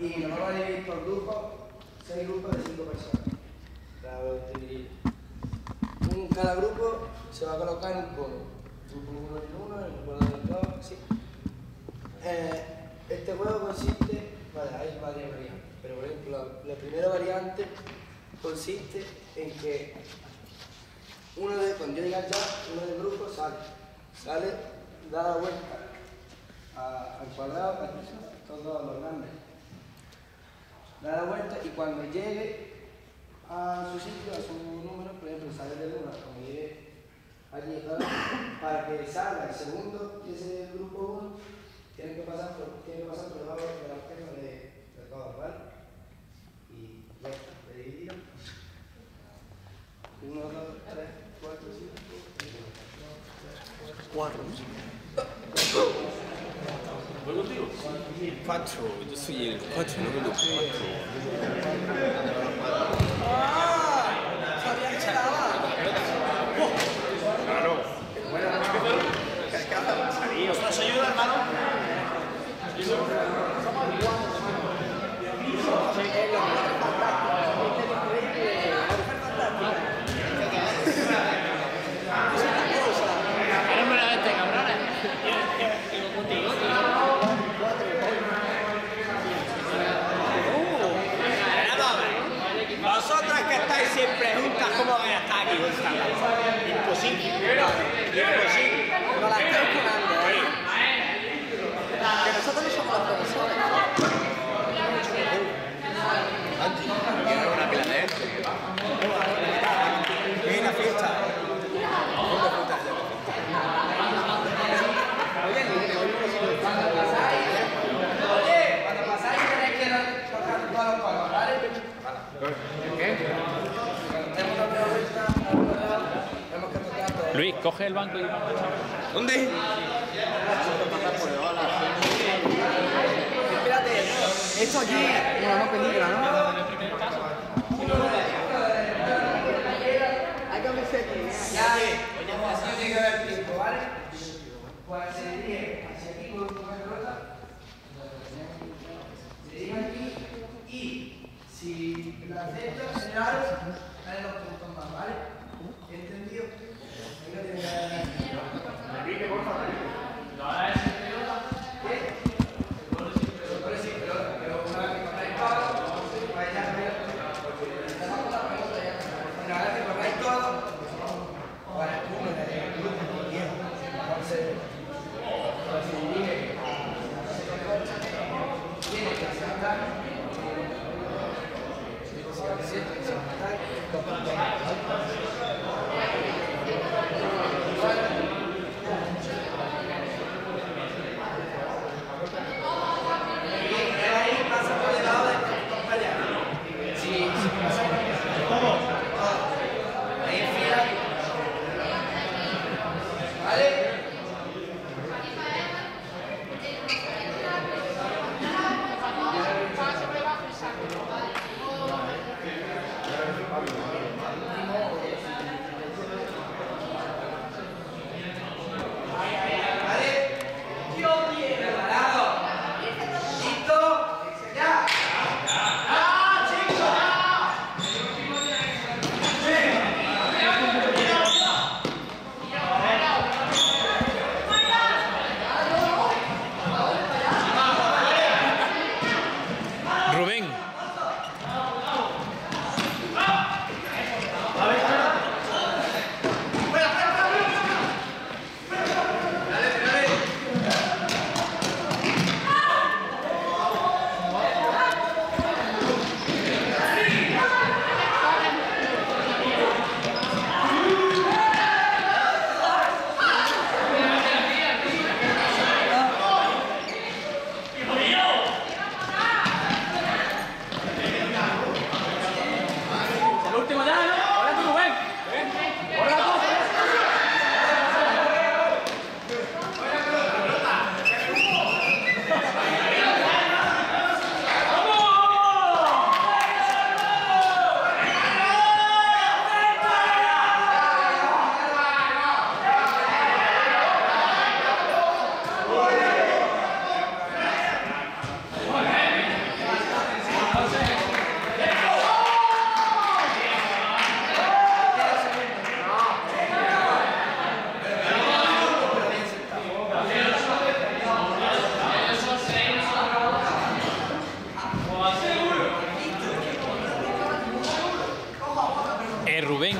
Y nos vamos a dividir por grupos, seis grupos de cinco personas. Cada, un, cada grupo se va a colocar en un cono. Grupo 1 en uno, el grupo 2 en dos, así. Eh, este juego consiste, vale, hay varias variantes, pero por ejemplo, la, la primera variante consiste en que uno de, cuando yo diga ya, uno del grupo sale, sale, da la vuelta al cuadrado, a todos los grandes. Da la vuelta y cuando llegue a su sitio, a su número, por ejemplo, sale del 1, cuando llegue allí, para que salga el segundo, que es el grupo 1, tiene que pasar por, tiene que pasar por debajo de la pierna de, de todos, ¿vale? Y ya está, de dividido. 1, 2, 3, 4, 5, 4. Quattro, yo soy el 4, no me lo 4. ¿Nos ayuda, hermano? Siempre juntas, ¿cómo vais a estar aquí juntas? Imposible. Imposible. No la estoy curando, ¿eh? Que nosotros no somos los profesores. Una pila de él. Es una fiesta. Oye, cuando pasáis tenéis que tocar todos los palos, ¿vale? Cuando tenemos la primera vuelta al cuadrado, tenemos que tocar todos. Luis, coge el banco y. ¿Dónde? Espérate, esto aquí no, no peligra, ¿no? Hay que verse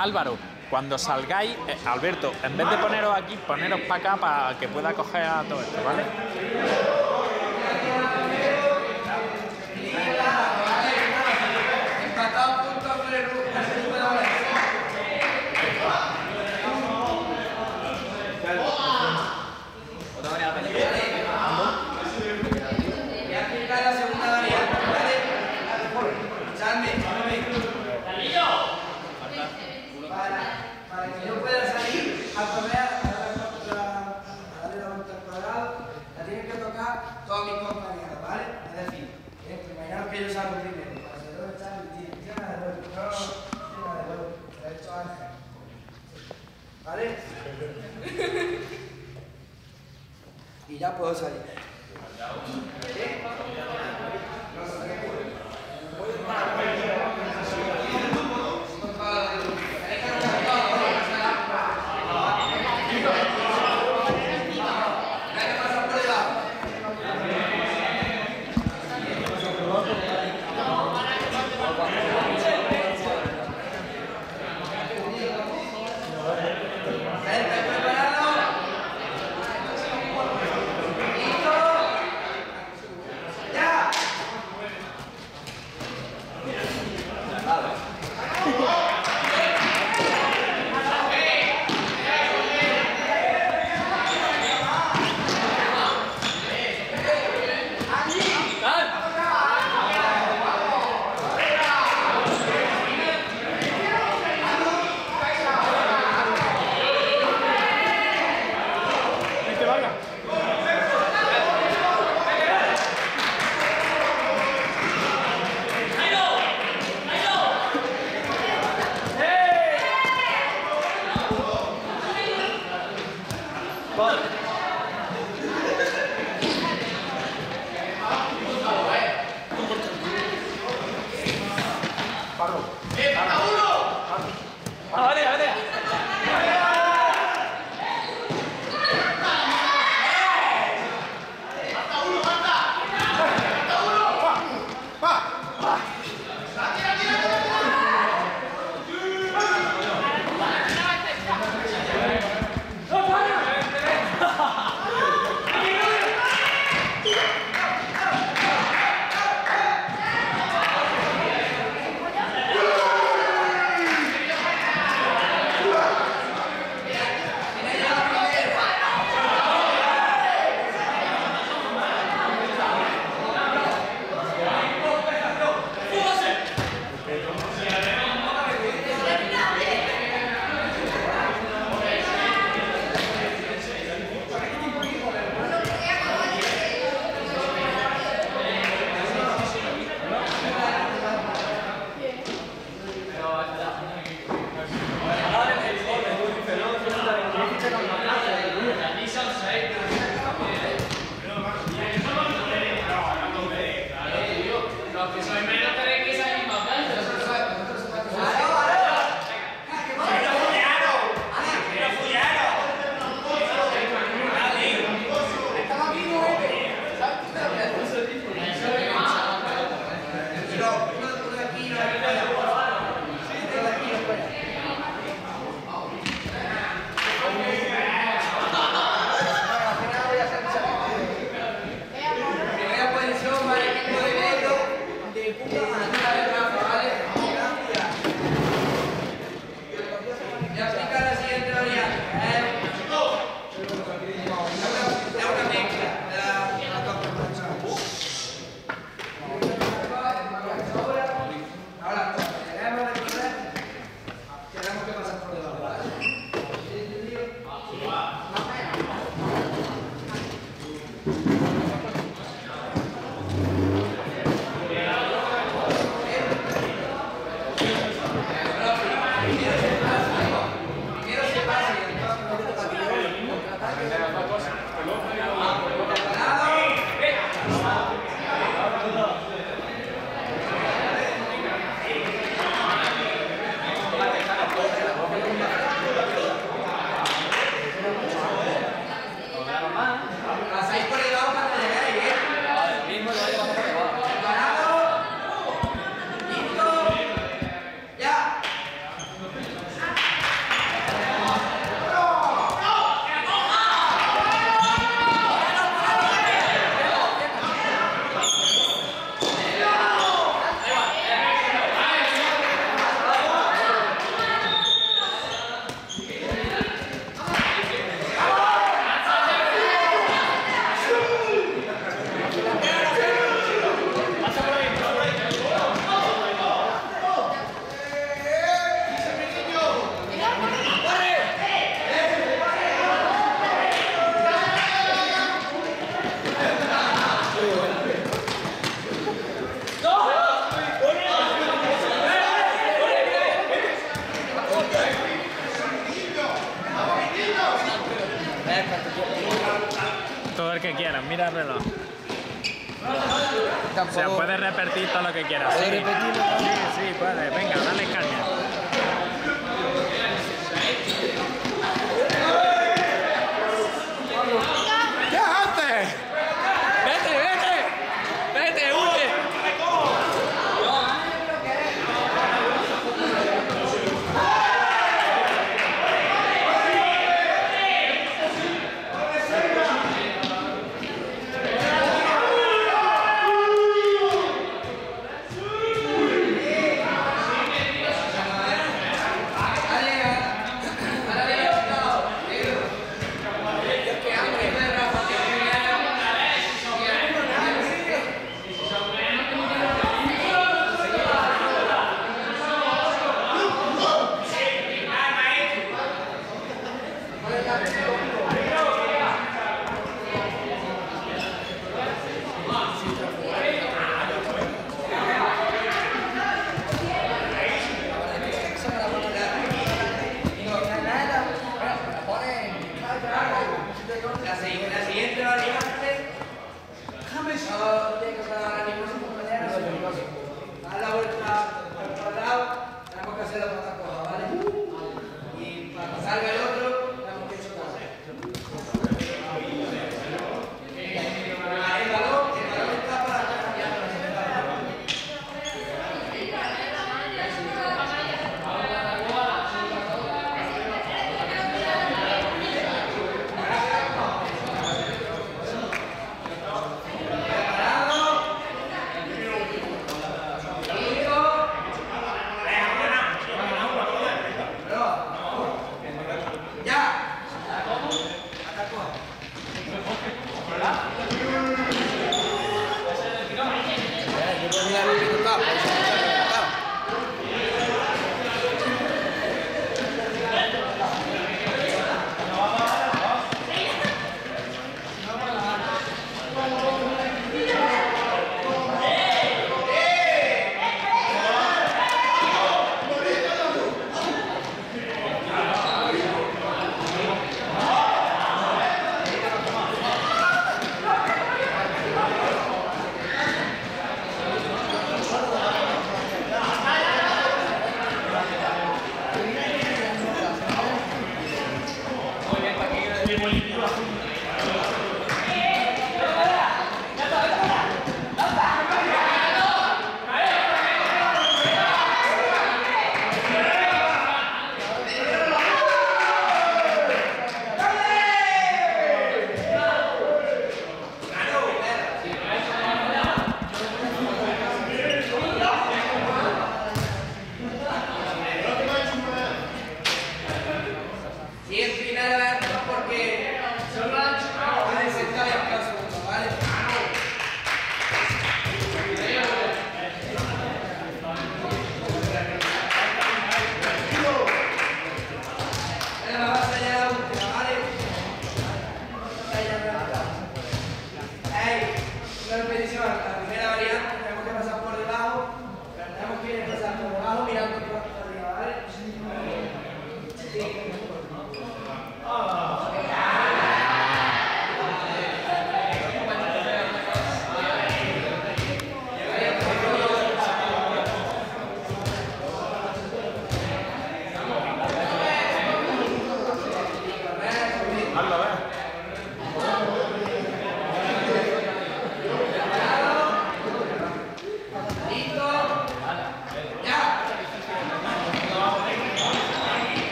Álvaro, cuando salgáis, eh, Alberto, en vez de poneros aquí, poneros para acá para que pueda coger a todo esto, ¿vale? But Todo el que quiera, mira el reloj. O sea, puedes repetir todo lo que quieras. Sí, sí, puedes. Venga, dale caña. Yeah, we're gonna 아.